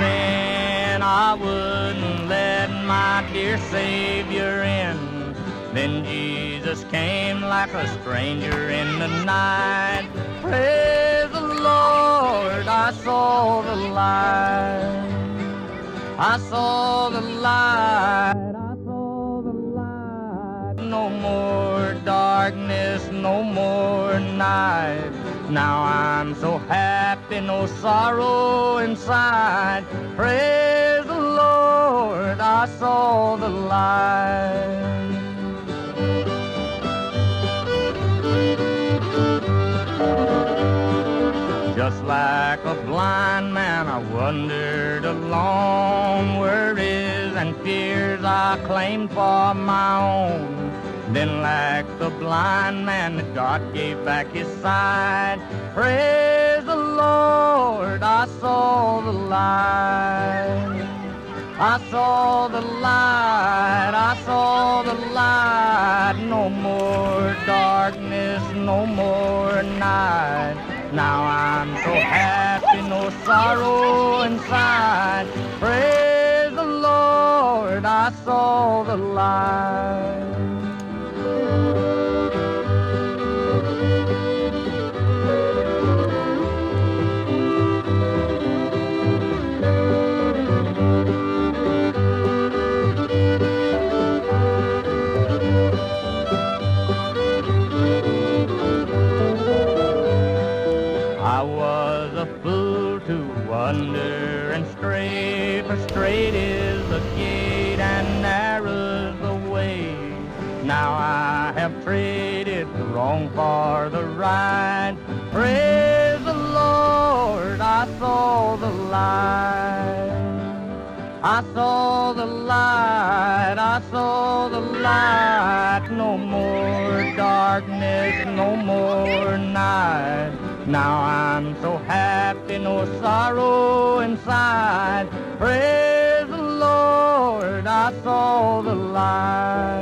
and I wouldn't let my dear Savior in. Then Jesus came like a stranger in the night. Praise the Lord. I saw the light. I saw the light. No more darkness, no more night. Now I'm so happy, no sorrow inside. Praise the Lord, I saw the light. Just like a blind man, I wandered along worries and fears I claimed for my own. Then, like the blind man, that God gave back his sight. Praise the Lord, I saw the light. I saw the light, I saw the light. No more darkness, no more night. Now I'm so happy, no sorrow inside. Praise the Lord, I saw the light. Wander and stray, for straight is the gate and narrow's the way. Now I have traded the wrong for the right. Praise the Lord, I saw the light. I saw the light, I saw the light. No more darkness, no more night. Now so no sorrow inside. Praise the Lord, I saw the light.